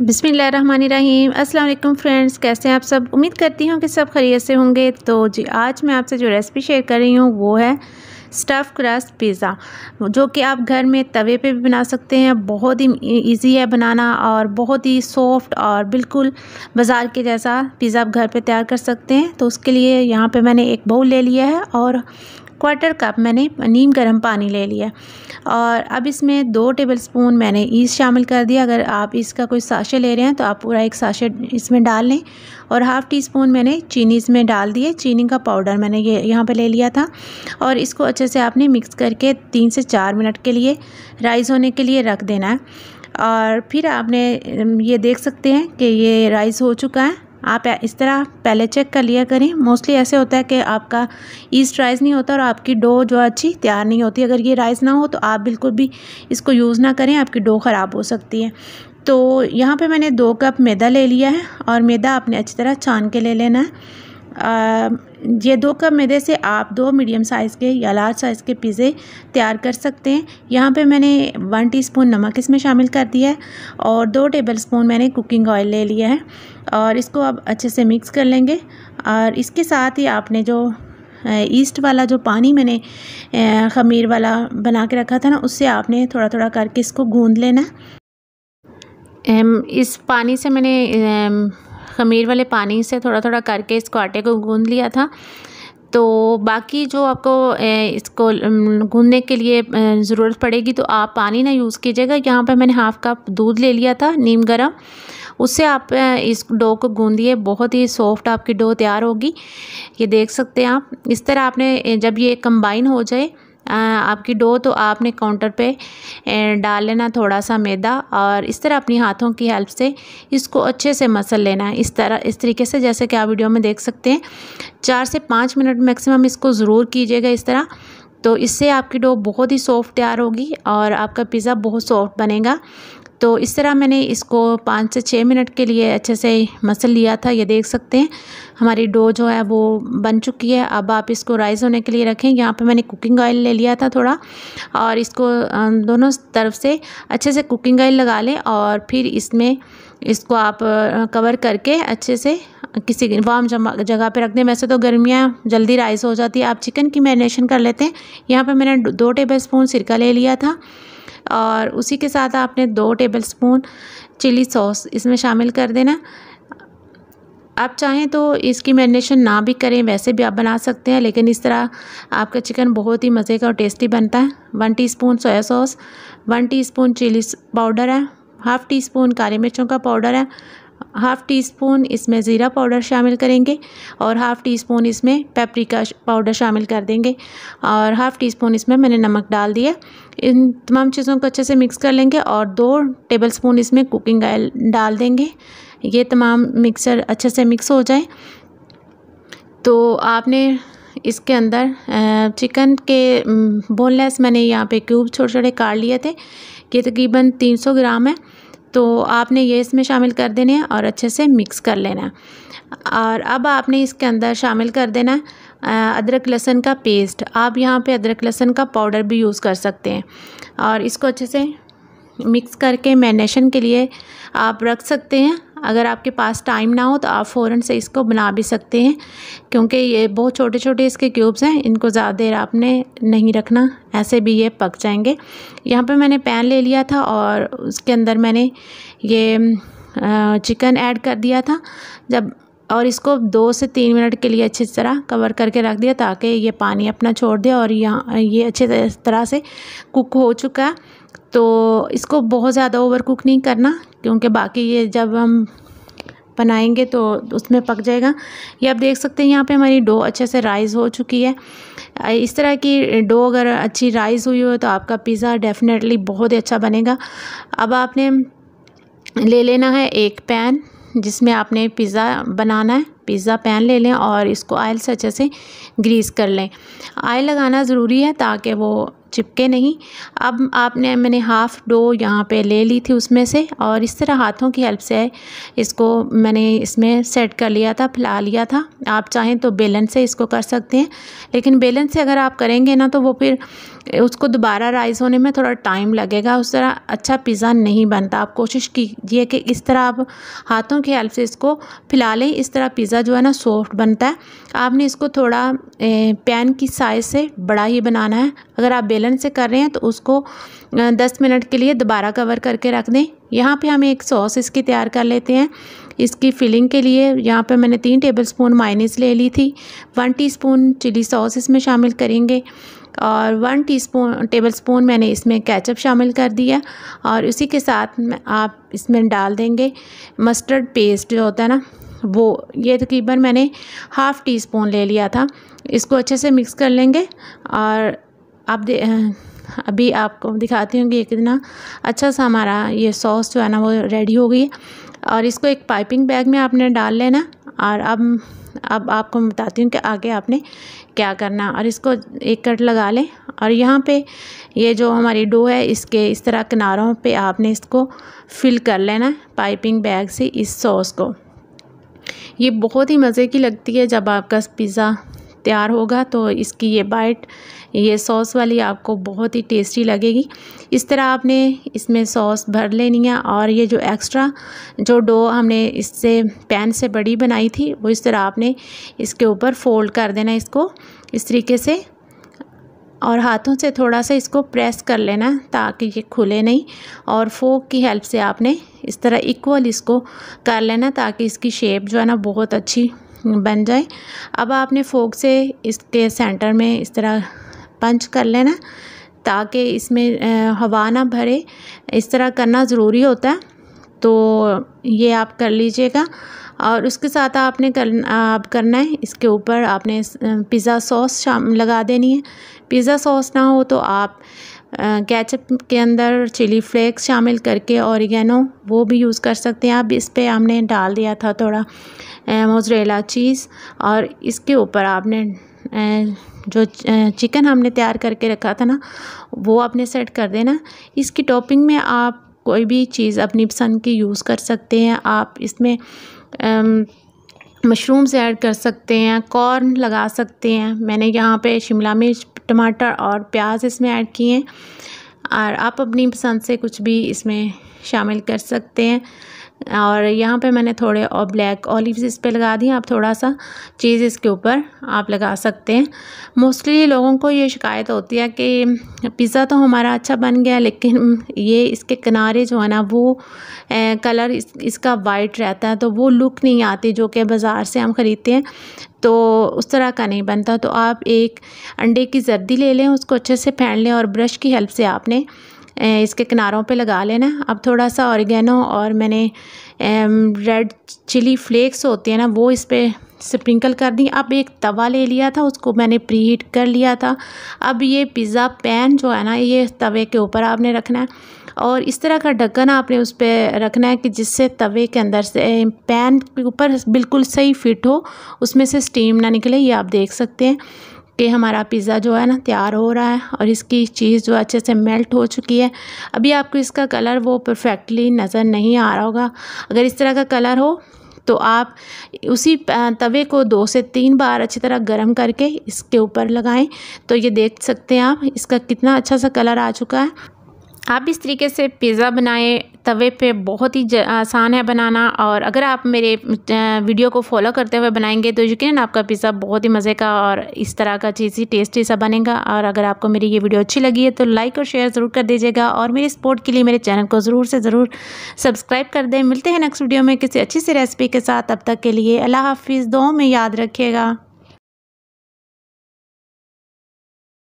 बिसमीम अस्सलाम फ्रेंड्स, कैसे हैं आप सब? उम्मीद करती हूँ कि सब खैरियत से होंगे। तो जी, आज मैं आपसे जो रेसिपी शेयर कर रही हूँ, वो है स्टफ़ क्रस्ट पिज़्ज़ा, जो कि आप घर में तवे पे भी बना सकते हैं। बहुत ही इजी है बनाना और बहुत ही सॉफ्ट और बिल्कुल बाज़ार के जैसा पिज़्ज़ा आप घर पे तैयार कर सकते हैं। तो उसके लिए यहाँ पे मैंने एक बाउल ले लिया है और क्वार्टर कप मैंने नीम गर्म पानी ले लिया। और अब इसमें दो टेबल स्पून मैंने ईस्ट शामिल कर दिया। अगर आप इसका कोई साशे ले रहे हैं तो आप पूरा एक साशे इसमें डाल लें। और हाफ़ टी स्पून मैंने चीनी इसमें डाल दिए। चीनी का पाउडर मैंने ये, यहाँ पर ले लिया था। और इसको अच्छे से आपने मिक्स करके तीन से चार मिनट के लिए राइस होने के लिए रख देना है। और फिर आपने, ये देख सकते हैं कि ये राइस हो चुका है। आप इस तरह पहले चेक कर लिया करें। मोस्टली ऐसे होता है कि आपका ईस्ट राइस नहीं होता और आपकी डो जो अच्छी तैयार नहीं होती। अगर ये राइस ना हो तो आप बिल्कुल भी इसको यूज़ ना करें, आपकी डो ख़राब हो सकती है। तो यहाँ पे मैंने दो कप मैदा ले लिया है और मैदा आपने अच्छी तरह छान के ले लेना है। ये दो कप मैदे से आप दो मीडियम साइज़ के या लार्ज साइज़ के पिज़्ज़े तैयार कर सकते हैं। यहाँ पे मैंने वन टीस्पून नमक इसमें शामिल कर दिया है और दो टेबल स्पून मैंने कुकिंग ऑयल ले लिया है और इसको अब अच्छे से मिक्स कर लेंगे। और इसके साथ ही आपने जो ईस्ट वाला जो पानी मैंने ख़मीर वाला बना के रखा था ना, उससे आपने थोड़ा थोड़ा करके इसको गूँध लेना। इस पानी से मैंने ख़मीर वाले पानी से थोड़ा थोड़ा करके इसको आटे को गूँध लिया था। तो बाकी जो आपको इसको गूँधने के लिए ज़रूरत पड़ेगी तो आप पानी ना यूज़ कीजिएगा। यहाँ पर मैंने हाफ़ कप दूध ले लिया था, नीम गर्म। उससे आप इस डो को गूँधिए बहुत ही सॉफ्ट आपकी डो तैयार होगी। ये देख सकते हैं आप। इस तरह आपने जब ये कंबाइन हो जाए आपकी डो तो आपने काउंटर पे डाल लेना थोड़ा सा मैदा और इस तरह अपनी हाथों की हेल्प से इसको अच्छे से मसल लेना है। इस तरह, इस तरीके से जैसे कि आप वीडियो में देख सकते हैं, चार से पाँच मिनट मैक्सिमम इसको ज़रूर कीजिएगा इस तरह। तो इससे आपकी डो बहुत ही सॉफ्ट तैयार होगी और आपका पिज़्ज़ा बहुत सॉफ्ट बनेगा। तो इस तरह मैंने इसको पाँच से छः मिनट के लिए अच्छे से मसल लिया था। ये देख सकते हैं, हमारी डो जो है वो बन चुकी है। अब आप इसको राइस होने के लिए रखें। यहाँ पे मैंने कुकिंग ऑयल ले लिया था थोड़ा और इसको दोनों तरफ़ से अच्छे से कुकिंग ऑयल लगा लें और फिर इसमें इसको आप कवर करके अच्छे से किसी वार्म जगह पे रख दें। वैसे तो गर्मियाँ जल्दी राइस हो जाती है। आप चिकन की मैरिनेशन कर लेते हैं। यहाँ पे मैंने दो टेबल स्पून सिरका ले लिया था। और उसी के साथ आपने दो टेबल स्पून चिली सॉस इसमें शामिल कर देना। आप चाहें तो इसकी मैरिनेशन ना भी करें, वैसे भी आप बना सकते हैं, लेकिन इस तरह आपका चिकन बहुत ही मज़े का और टेस्टी बनता है। One teaspoon soya sauce one teaspoon chilli powder है हाफ़ टी स्पून काली मिर्चों का पाउडर है हाफ़ टी स्पून इसमें ज़ीरा पाउडर शामिल करेंगे और हाफ़ टी स्पून इसमें पेपरिका पाउडर शामिल कर देंगे और हाफ़ टी स्पून इसमें मैंने नमक डाल दिया। इन तमाम चीज़ों को अच्छे से मिक्स कर लेंगे और दो टेबल स्पून इसमें कुकिंग ऑयल डाल देंगे। ये तमाम मिक्सर अच्छे से मिक्स हो जाए। तो आपने इसके अंदर चिकन के बोनलेस मैंने यहाँ पे क्यूब छोटे छोटे काट लिए थे। ये तकरीबन 300 ग्राम है। तो आपने ये इसमें शामिल कर देने हैं और अच्छे से मिक्स कर लेना है। और अब आपने इसके अंदर शामिल कर देना है अदरक लहसन का पेस्ट। आप यहाँ पे अदरक लहसन का पाउडर भी यूज़ कर सकते हैं। और इसको अच्छे से मिक्स करके मैरिनेशन के लिए आप रख सकते हैं। अगर आपके पास टाइम ना हो तो आप फ़ौरन से इसको बना भी सकते हैं, क्योंकि ये बहुत छोटे छोटे इसके क्यूब्स हैं, इनको ज़्यादा देर आपने नहीं रखना, ऐसे भी ये पक जाएँगे। यहाँ पे मैंने पैन ले लिया था और उसके अंदर मैंने ये चिकन ऐड कर दिया था। जब, और इसको दो से तीन मिनट के लिए अच्छी तरह कवर करके रख दिया ताकि ये पानी अपना छोड़ दे और यहाँ, ये अच्छे तरह से कुक हो चुका। है तो इसको बहुत ज़्यादा ओवर कुक नहीं करना, क्योंकि बाकी ये जब हम बनाएँगे तो उसमें पक जाएगा। ये आप देख सकते हैं, यहाँ पे हमारी डो अच्छे से राइज़ हो चुकी है। इस तरह की डो अगर अच्छी राइज़ हुई हो तो आपका पिज़्ज़ा डेफिनेटली बहुत ही अच्छा बनेगा। अब आपने ले लेना है एक पैन जिसमें आपने पिज़्ज़ा बनाना है। पिज़्ज़ा पैन ले लें और इसको आयल से अच्छे से ग्रीस कर लें। आयल लगाना ज़रूरी है ताकि वो चिपके नहीं। अब आपने, मैंने हाफ़ डो यहाँ पे ले ली थी उसमें से और इस तरह हाथों की हेल्प से इसको मैंने इसमें सेट कर लिया था, फैला लिया था। आप चाहें तो बेलन से इसको कर सकते हैं, लेकिन बेलन से अगर आप करेंगे ना तो वो फिर उसको दोबारा राइस होने में थोड़ा टाइम लगेगा। उस तरह अच्छा पिज़्ज़ा नहीं बनता। आप कोशिश कीजिए कि इस तरह आप हाथों की हेल्प से इसको फैला लें। इस तरह पिज़्ज़ा जो है ना सॉफ्ट बनता है। आपने इसको थोड़ा पैन की साइज़ से बड़ा ही बनाना है। अगर आप बेलन से कर रहे हैं तो उसको दस मिनट के लिए दोबारा कवर करके रख दें। यहाँ पे हम एक सॉस इसकी तैयार कर लेते हैं। इसकी फिलिंग के लिए यहाँ पे मैंने तीन टेबल स्पून माइनीस ले ली थी। वन टीस्पून चिली सॉस इसमें शामिल करेंगे और वन टीस्पून टेबल स्पून मैंने इसमें केचप शामिल कर दिया और उसी के साथ आप इसमें डाल देंगे। मस्टर्ड पेस्ट जो होता है ना वो, ये तकरीबन मैंने हाफ़ टी स्पून ले लिया था। इसको अच्छे से मिक्स कर लेंगे और आप दे अभी आपको दिखाती हूँ कि कितना अच्छा सा हमारा ये सॉस जो है ना वो रेडी हो गई है। और इसको एक पाइपिंग बैग में आपने डाल लेना और अब अब आपको बताती हूँ कि आगे आपने क्या करना और इसको एक कट लगा लें और यहाँ पे ये जो हमारी डो है, इसके इस तरह किनारों पे आपने इसको फिल कर लेना पाइपिंग बैग से इस सॉस को। ये बहुत ही मज़े की लगती है जब आपका पिज़्ज़ा तैयार होगा तो इसकी ये बाइट ये सॉस वाली आपको बहुत ही टेस्टी लगेगी। इस तरह आपने इसमें सॉस भर लेनी है और ये जो एक्स्ट्रा जो डो हमने इससे पैन से बड़ी बनाई थी, वो इस तरह आपने इसके ऊपर फोल्ड कर देना इसको। इस तरीके से और हाथों से थोड़ा सा इसको प्रेस कर लेना ताकि ये खुले नहीं। और फोक की हेल्प से आपने इस तरह इक्वल इसको कर लेना ताकि इसकी शेप जो है ना बहुत अच्छी बन जाए। अब आपने फोक से इसके सेंटर में इस तरह पंच कर लेना ताकि इसमें हवा ना भरे। इस तरह करना ज़रूरी होता है तो ये आप कर लीजिएगा। और उसके साथ आपने कर आप करना है, इसके ऊपर आपने पिज़्ज़ा सॉस शाम, लगा देनी है। पिज़्ज़ा सॉस ना हो तो आप केचप के अंदर चिली फ्लेक्स शामिल करके ऑरिगेनो, वो भी यूज़ कर सकते हैं। आप इस पर हमने डाल दिया था थोड़ा मोजरेला चीज़ और इसके ऊपर आपने जो चिकन हमने तैयार करके रखा था ना, वो आपने सेट कर देना। इसकी टॉपिंग में आप कोई भी चीज़ अपनी पसंद की यूज़ कर सकते हैं। आप इसमें मशरूम्स ऐड कर सकते हैं, कॉर्न लगा सकते हैं। मैंने यहाँ पे शिमला मिर्च, टमाटर और प्याज इसमें ऐड किए हैं। और आप अपनी पसंद से कुछ भी इसमें शामिल कर सकते हैं। और यहाँ पे मैंने थोड़े और ब्लैक ऑलिव्स इस पर लगा दिए। आप थोड़ा सा चीज़ इसके ऊपर आप लगा सकते हैं। मोस्टली लोगों को ये शिकायत होती है कि पिज़्ज़ा तो हमारा अच्छा बन गया लेकिन ये इसके किनारे जो है ना वो ए, कलर इस, इसका वाइट रहता है तो वो लुक नहीं आती जो कि बाज़ार से हम ख़रीदते हैं। तो उस तरह का नहीं बनता। तो आप एक अंडे की जर्दी ले लें उसको अच्छे से फेंट लें और ब्रश की हेल्प से आपने इसके किनारों पे लगा लेना अब थोड़ा सा ऑर्गेनो और मैंने रेड चिली फ्लेक्स होते हैं ना, वो इस पर स्प्रिंकल कर दी। अब एक तवा ले लिया था, उसको मैंने प्री हीट कर लिया था। अब ये पिज़्ज़ा पैन जो है ना, ये तवे के ऊपर आपने रखना है। और इस तरह का ढक्कन आपने उस पर रखना है कि जिससे तवे के अंदर से पैन के ऊपर बिल्कुल सही फिट हो, उसमें से स्टीम ना निकले, ये आप देख सकते हैं। कि हमारा पिज़्ज़ा जो है ना तैयार हो रहा है और इसकी चीज़ जो अच्छे से मेल्ट हो चुकी है। अभी आपको इसका कलर वो परफेक्टली नज़र नहीं आ रहा होगा। अगर इस तरह का कलर हो तो आप उसी तवे को दो से तीन बार अच्छी तरह गर्म करके इसके ऊपर लगाएँ। तो ये देख सकते हैं आप, इसका कितना अच्छा सा कलर आ चुका है। आप इस तरीके से पिज़्ज़ा बनाएँ तवे पे बहुत ही आसान है बनाना और अगर आप मेरे वीडियो को फॉलो करते हुए बनाएँगे तो यकीन आपका पिज़्ज़ा बहुत ही मज़े का और इस तरह का चीज़ ही टेस्टी सा बनेगा। और अगर आपको मेरी ये वीडियो अच्छी लगी है तो लाइक और शेयर ज़रूर कर दीजिएगा और मेरी सपोर्ट के लिए मेरे चैनल को ज़रूर से ज़रूर सब्सक्राइब कर दें। मिलते हैं नेक्स्ट वीडियो में किसी अच्छी सी रेसिपी के साथ। अब तक के लिए अल्लाह हाफिज़। दो में याद रखिएगा।